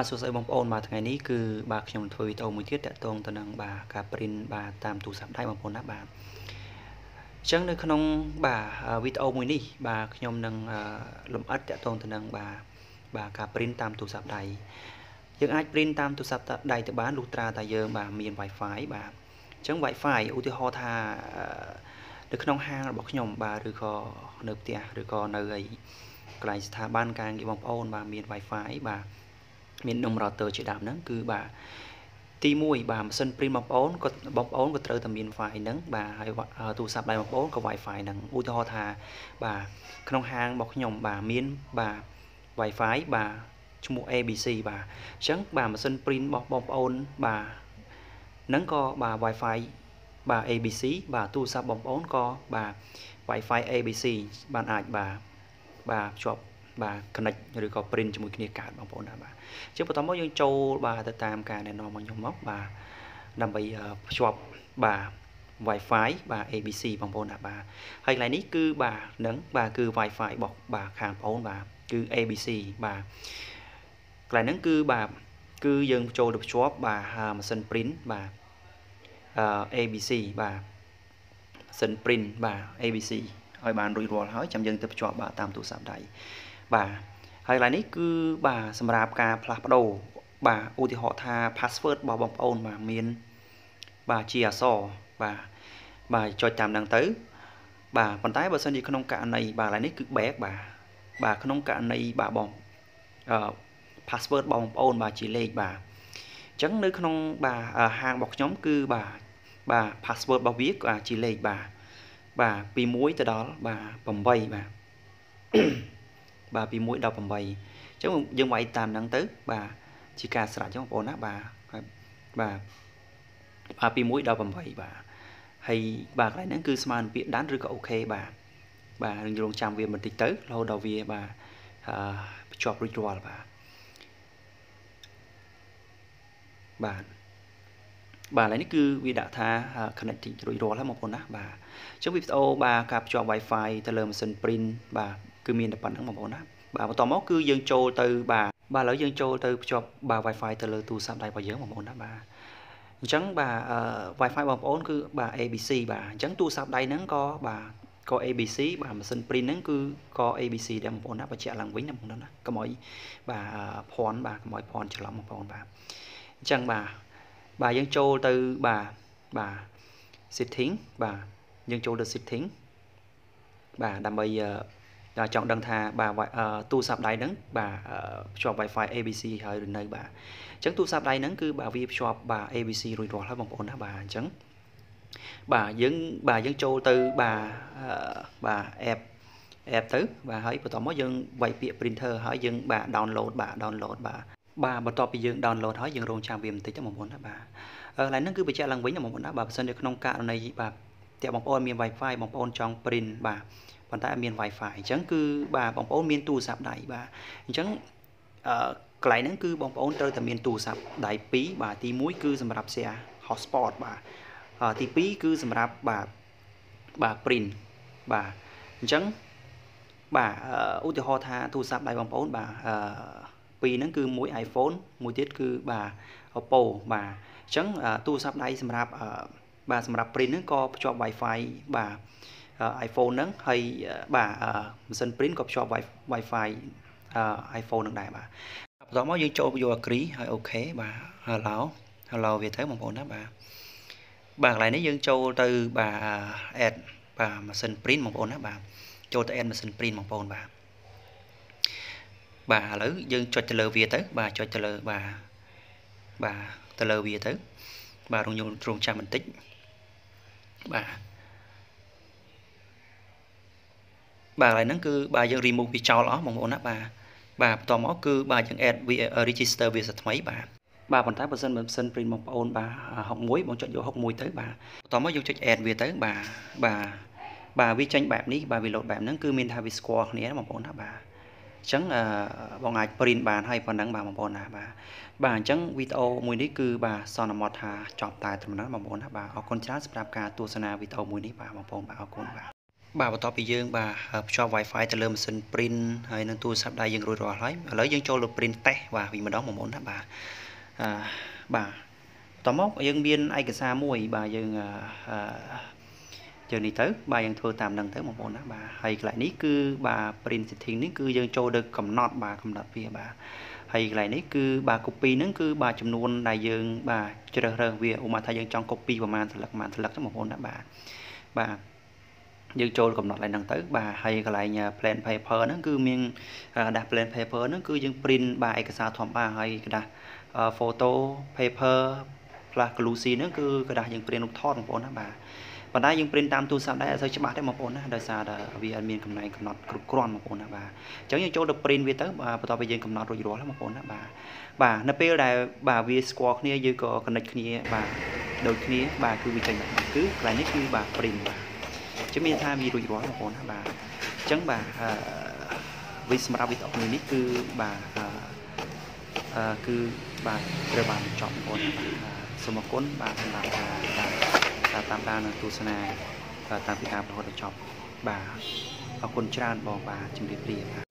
បាទសួស្តីបងប្អូនបាទថ្ងៃនេះគឺបាទខ្ញុំធ្វើវីដេអូមួយទៀតតាក់ទងទៅនឹងបាទការ print បាទតាមទូរស័ព្ទដៃបងប្អូនណាបាទអញ្ចឹងនៅក្នុងបាទវីដេអូមួយនេះបាទខ្ញុំនឹងលម្អិតតាក់ទងទៅនឹងបាទបាទការ print តាមទូរស័ព្ទដៃយើងអាច print តាមទូរស័ព្ទដៃទៅបានលុះត្រាតែយើងបាទមាន Wi-Fi បាទអញ្ចឹង Wi-Fi ឧទាហរណ៍ថានៅក្នុងហាងរបស់ខ្ញុំបាទឬក៏នៅផ្ទះឬក៏នៅអីកន្លែងស្ថាប័នការងារបងប្អូនបាទមាន Wi-Fi បាទ មាននំ router ជាដើមហ្នឹងគឺបាទទី1បាទម៉ាស៊ីន print បងប្អូនក៏បងប្អូនក៏ត្រូវតែមាន Wi-Fi ហ្នឹងបាទហើយទូរស័ព្ទដៃបងប្អូនក៏ Wi-Fi ហ្នឹងឧទាហរណ៍ថាបាទក្នុងហាងរបស់ខ្ញុំបាទមានបាទ Wi-Fi បាទឈ្មោះ ABC បាទអញ្ចឹងបាទម៉ាស៊ីន print របស់បងប្អូនបាទហ្នឹងក៏បាទ Wi-Fi បាទ ABC បាទទូរស័ព្ទបងប្អូនក៏បាទ Wi-Fi ABC បានអាចបាទបាទភ្ជាប់ បាទ connect ឬក៏ print ជាមួយគ្នាកើតបងប្អូនណាបាទអញ្ចឹងបន្តមកយើងចូលបាទទៅតាមការណែនាំរបស់ខ្ញុំមកបាទដើម្បីភ្ជាប់បាទ Wi-Fi បាទ ABC បងប្អូនណាបាទហើយកន្លែងនេះគឺបាទនឹងបាទគឺ Wi-Fi របស់បាទខាងបងប្អូនបាទគឺ ABC បាទកន្លែងហ្នឹងគឺបាទគឺយើងចូលទៅភ្ជាប់បាទម៉ាស៊ីន print បាទអឺ ABC បាទម៉ាស៊ីន print បាទ ABC ឲ្យបានរួចរាល់ហើយចាំយើងទៅភ្ជាប់បាទតាមទូរស័ព្ទដៃ បាទហើយកន្លែងនេះគឺបាទសម្រាប់ការផ្លាស់ប្ដូរបាទឧទាហរណ៍ថា password របស់បងប្អូនបាទមាន បាទជាអក្សរបាទបាទចុចតាមហ្នឹងទៅ បាទប៉ុន្តែបើសិនជាក្នុងករណីបាទកន្លែងនេះគឺ back បាទបាទក្នុងករណីបាទបងអឺ password បងប្អូនបាទជាលេខបាទអញ្ចឹងនៅក្នុងបាទហាងរបស់ខ្ញុំគឺបាទបាទ password របស់វាគឺជាលេខបាទបាទពី1ទៅដល់បាទ8បាទ បាទពី1ដល់8អញ្ចឹងយើងវាយតាមហ្នឹងទៅ បាទជាការស្រេចបងប្អូនណាបាទបាទបាទពី1ដល់8បាទហើយបាទកន្លែងហ្នឹងគឺស្មើនឹងពាក្យដានឬក៏អូខេបាទបាទយើងរងចាំវាបន្តិចទៅរហូតដល់វាបាទអឺភ្ជាប់រួចរាល់បាទបាទបាទឥឡូវនេះគឺវាដាក់ថា connecting រួចរាល់ហើយបងប្អូនណាបាទអញ្ចឹងវីដេអូបាទការភ្ជាប់ Wi-Fi ទៅលើម៉ាស៊ីន print បាទ គឺមានតែប៉ុណ្្នឹងបងប្អូនណាបាទបន្តមកគឺយើងចូលទៅបាទបាទឥឡូវយើងចូលទៅភ្ជាប់បាទ Wi-Fi ទៅលើទូរស័ព្ទដៃរបស់យើងបងប្អូនណាបាទអញ្ចឹងបាទ Wi-Fi បងប្អូនគឺបាទ ABC បាទអញ្ចឹងទូរស័ព្ទដៃហ្នឹងក៏បាទក៏ ABC បាទម៉ាស៊ីន print ហ្នឹងគឺក៏ ABC ដែរបងប្អូនណាបញ្ជាក់ឡើងវិញណាបងប្អូនណាកុំឲ្យបាទភ័ណ្ឌបាទកុំឲ្យភ័ណ្ឌច្រឡំបងប្អូនបាទអញ្ចឹងបាទបាទយើងចូលទៅបាទបាទ setting បាទយើងចូលទៅ setting បាទដើម្បី ចង់ដឹងថាបាទទូរស័ព្ទដៃហ្នឹងបាទភ្ជាប់ Wi-Fi ABC ហើយឬនៅបាទអញ្ចឹងទូរស័ព្ទដៃហ្នឹងគឺបាទវាភ្ជាប់បាទ ABC រួចរាល់ហើយបងប្អូនណាបាទអញ្ចឹងបាទយើងបាទយើងចូលទៅបាទបាទ app app ទៅបាទហើយបន្តមកយើងវាយពាក្យ printer ហើយយើងបាទ download បាទ download បាទបាទបន្ទាប់ពីយើង download ហើយយើងរងចាំវាបន្តិចទៅបងប្អូនណាបាទកន្លែងហ្នឹងគឺបញ្ជាក់ឡើងវិញបងប្អូនណាបាទបើសិនជាក្នុងករណីបាទតែបងប្អូនមាន Wi-Fi បងប្អូនចង់ print បាទ ប៉ុន្តែមាន Wi-Fi អញ្ចឹងគឺបាទបងប្អូនមានទូរស័ព្ទដៃបាទអញ្ចឹងអឺកន្លែងហ្នឹងគឺបងប្អូនត្រូវតែមានទូរស័ព្ទដៃ2បាទទី1គឺសម្រាប់ share hotspot បាទទី2គឺសម្រាប់បាទបាទ print បាទអញ្ចឹងបាទឧទាហរណ៍ថាទូរស័ព្ទដៃបងប្អូនបាទអឺពីរហ្នឹងគឺមួយ iPhone មួយទៀតគឺបាទ Oppo បាទអញ្ចឹងទូរស័ព្ទដៃសម្រាប់បាទសម្រាប់ print ហ្នឹងក៏ភ្ជាប់ Wi-Fi បាទ iPhone ហ្នឹងហើយបាទម៉ាស៊ីន print ក៏ភ្ជាប់ Wi-Fi iPhone ហ្នឹងដែរបាទបន្តមកយើងចូលយក agree ហើយ OK បាទ allow allow វាទៅបងប្អូនណាបាទបាទកន្លែងនេះយើងចូលទៅបាទ add បាទម៉ាស៊ីន print បងប្អូនណាបាទចូលទៅ add ម៉ាស៊ីន print បងប្អូនបាទបាទឥឡូវយើងចុចទៅលើវាទៅ បាទចុចទៅលើបាទបាទទៅលើវាទៅ បាទរងយើងទ្រង់ចាំបន្តិចបាទ បាទកន្លែងហ្នឹងគឺបាទយើង remove វាចោលអស់បងប្អូនណាបាទបាទបន្តមកគឺបាទយើង add វា register វាសាថ្មីបាទបាទប៉ុន្តែបើសិនបើសិន print បងប្អូនបាទ61បងចុចយក61ទៅបាទបន្តមកយើងចុច add វាទៅបាទបាទបាទវាចេញបែបនេះបាទវា load បែបហ្នឹងគឺមានថាវាស្គាល់គ្នាបងប្អូនណាបាទអញ្ចឹងបងអាច print បានហើយប៉ុណ្ណឹងបាទបងប្អូនណាបាទបាទអញ្ចឹងវីដេអូមួយនេះគឺបាទសន្មតថាចប់តែត្រឹមហ្នឹងបងប្អូនណាបាទអរគុណច្រើនសម្រាប់ការទស្សនាវីដេអូមួយនេះបាទបងប្អូនបាទអរគុណបាទ បាទបន្ទាប់ពីយើងបាទភ្ជាប់ Wi-Fi ទៅលើម៉ាស៊ីន print ហើយនឹងទូរស័ព្ទដៃយើងរួចរាល់ហើយឥឡូវយើងចូលលើ print test បាទវិញម្ដងបងប្អូនណាបាទអឺបាទបន្តមកយើងមានឯកសារមួយបាទយើងអឺយើងនេះទៅបាទយើងធ្វើតាមនឹងទៅបងប្អូនណាបាទហើយកន្លែងនេះគឺបាទ print setting នេះគឺយើងចូលទៅកំណត់បាទកំណត់វាបាទហើយកន្លែងនេះគឺបាទ copy ហ្នឹងគឺបាទចំនួនដែលយើងបាទជ្រើសរើសវាឧបមាថាយើងចង់ copy ប្រហែលស្លឹកប្រហែលស្លឹកទេបងប្អូនណាបាទបាទ យើងចូលកំណត់ឡើងហ្នឹងទៅបាទហើយកន្លែង plan paper ហ្នឹងគឺមានក្រដាស់ plan paper ហ្នឹងគឺយើង print បាទឯកសារធម្មតាហើយក្រដាស់ photo paper plus glossy ហ្នឹងគឺក្រដាស់យើង print រូបថតបងប្អូនណាបាទប៉ុន្តែយើង print តាមទូរស័ព្ទដែរអត់សូវច្បាស់ទេបងប្អូនណាដោយសារតែវាអត់មានកំណែកំណត់គ្រប់គ្រាន់បងប្អូនណាបាទអញ្ចឹងយើងចូលទៅ print វាទៅបាទបន្ទាប់ពីយើងកំណត់រួចរាល់បងប្អូនណាបាទបាទនៅពេលដែលបាទវាស្គាល់គ្នាយើងក៏ connect គ្នាបាទដូចគ្នាបាទគឺវាចេញមកគឺកន្លែងនេះគឺបាទ print បាទ ជំនាញថាវារួចរាល់បងប្អូនណាបាទអញ្ចឹងបាទអឺវាសម្រាប់វីដេអូនេះគឺបាទអឺគឺបាទត្រូវបានបញ្ចប់បងប្អូនណាបាទសូមអរគុណបាទសម្រាប់ការតាមដាននិងទស្សនាតាំងពីដើមរហូតដល់ចប់បាទអរគុណច្រើនបងបាទជំរាបលាបាទ